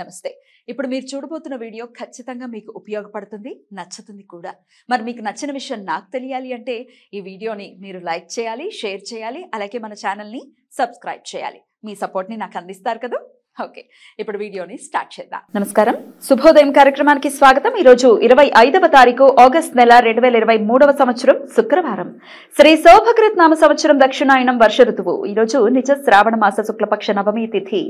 నమస్తే. ఇప్పుడు మీరు చూడబోతున్న వీడియో ఖచ్చితంగా మీకు ఉపయోగపడుతుంది నచ్చుతుంది కూడా. మరి మీకు నచ్చిన విషయం నాకు తెలియాలి అంటే ఈ వీడియోని మీరు లైక్ చేయాలి షేర్ చేయాలి అలాగే మన ఛానల్ని సబ్స్క్రైబ్ చేయాలి. మీ సపోర్ట్ని నాకు అందిస్తారు కదా. ఓకే ఇప్పుడు వీడియోని స్టార్ట్ చేద్దాం. నమస్కారం. శుభోదయం కార్యక్రమానికి స్వాగతం. ఈరోజు ఇరవై ఐదవ తారీఖు ఆగస్ట్ నెల రెండు వేల ఇరవై మూడవ సంవత్సరం శుక్రవారం. శ్రీ శోభకృత్ నామ సంవత్సరం దక్షిణాయనం వర్ష ఋతువు. ఈరోజు నిజ శ్రావణ మాస శుక్లపక్ష నవమి తిథి.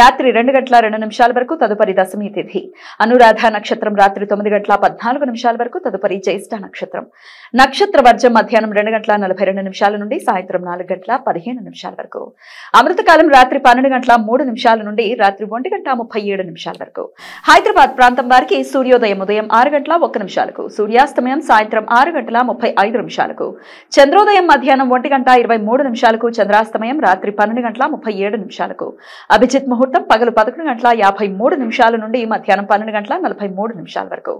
రాత్రి రెండు గంటల రెండు నిమిషాల వరకు తదుపరి దశమి తిథి. అనురాధ నక్షత్రం రాత్రి తొమ్మిది గంటల పద్నాలుగు నిమిషాల వరకు తదుపరి జ్యేష్ఠ నక్షత్రం. నక్షత్ర వర్జం మధ్యాహ్నం రెండు గంటల నలభై రెండు నిమిషాల నుండి సాయంత్రం నాలుగు గంటల పదిహేను నిమిషాల వరకు. అమృతకాలం రాత్రి పన్నెండు గంటల మూడు నిమిషాల నుండి రాత్రి ఒంటి గంట ముప్పై ఏడు నిమిషాల వరకు. హైదరాబాద్ ప్రాంతం వారికి సూర్యోదయం ఉదయం ఆరు గంటల ఒక్క నిమిషాలకు సూర్యాస్తమయం సాయంత్రం ఆరు గంటల ముప్పై ఐదు నిమిషాలకు. చంద్రోదయం మధ్యాహ్నం ఒంటి గంట ఇరవై మూడు నిమిషాలకు చంద్రాస్తమయం రాత్రి పన్నెండు గంటల ముప్పై ఏడు నిమిషాలకు. అభిజిత్ ముహూర్తం పగలు పదకొండు గంటల యాభై మూడు నిమిషాల నుండి మధ్యాహ్నం పన్నెండు గంటల నలభై మూడు నిమిషాల వరకు.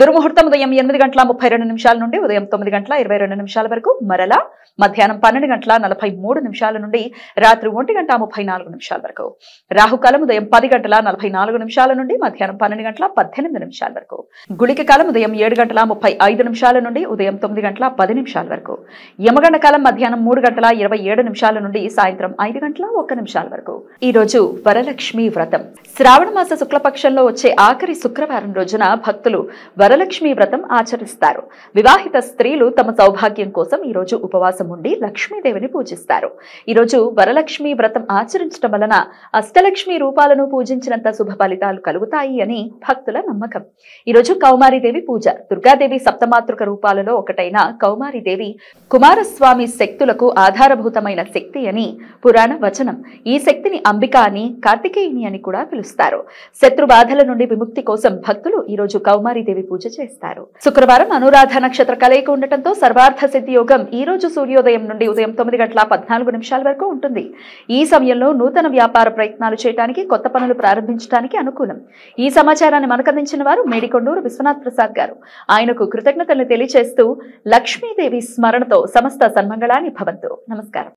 దుర్ముహూర్తం ఉదయం ఎనిమిది గంటల ముప్పై రెండు నిమిషాల నుండి ఉదయం తొమ్మిది గంటల ఇరవై రెండు నిమిషాల వరకు. మరలా మధ్యాహ్నం పన్నెండు గంటల నలభై మూడు నిమిషాల నుండి రాత్రి ఒంటి గంట ముప్పై నాలుగు నిమిషాల వరకు. రాహుకాలం ఉదయం పది గంటల నలభై నాలుగు నిమిషాల నుండి మధ్యాహ్నం పన్నెండు గంటల పద్దెనిమిది నిమిషాల వరకు. గుళిక కాలం ఉదయం ఏడు గంటల ముప్పై ఐదు నిమిషాల నుండి ఉదయం తొమ్మిది గంటల పది నిమిషాల వరకు. యమగండ కాలం మధ్యాహ్నం మూడు గంటల ఇరవై ఏడు నిమిషాల నుండి సాయంత్రం ఐదు గంటల ఒక్క నిమిషాల వరకు. ఈ రోజు వరలక్ష్మి వ్రతం. శ్రావణ మాస శుక్లపక్షంలో వచ్చే ఆఖరి శుక్రవారం రోజున భక్తులు వరలక్ష్మి వ్రతం ఆచరిస్తారు. వివాహిత స్త్రీలు తమ సౌభాగ్యం కోసం ఈ రోజు ఉపవాసం ఉండి లక్ష్మీదేవిని పూజిస్తారు. ఈ రోజు వరలక్ష్మి వ్రతం ఆచరించడం వలన అష్టలక్ష్మి రూపాలను పూజించినంత శుభ ఫలితాలు కలుగుతాయి అని భక్తుల నమ్మకం. ఈరోజు కౌమారిదేవి పూజ. దుర్గాదేవి సప్తమాతృక రూపాలలో ఒకటైన కౌమారిదేవి కుమారస్వామి శక్తులకు ఆధారభూతమైన శక్తి అని పురాణ వచనం. ఈ శక్తిని అంబిక అని కార్తికేయుని అని కూడా పిలుస్తారు. శత్రు బాధల నుండి విముక్తి కోసం భక్తులు ఈ రోజు కౌమారిదేవి పూజ చేస్తారు. శుక్రవారం అనురాధ నక్షత్ర కలయిక ఉండటంతో సర్వార్థ సిద్ధి యోగం ఈ రోజు సూర్యోదయం నుండి ఉదయం తొమ్మిది గంటల పద్నాలుగు నిమిషాల వరకు ఉంటుంది. ఈ సమయంలో నూతన వ్యాపార ప్రయత్నాలు చేయడానికి కొత్త పనులు ప్రారంభించడానికి అనుకూలం. ఈ సమాచారాన్ని మనకందించిన వారు మేడికొండూరు విశ్వనాథ్ ప్రసాద్ గారు. ఆయనకు కృతజ్ఞతలు తెలియజేస్తూ లక్ష్మీదేవి స్మరణతో సమస్త సన్మంగళాన్ని భవంతు. నమస్కారం.